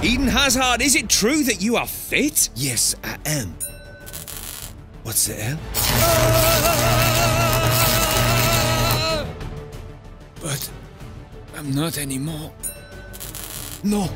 Eden Hazard, is it true that you are fit? Yes, I am. What's the L? But I'm not anymore. No.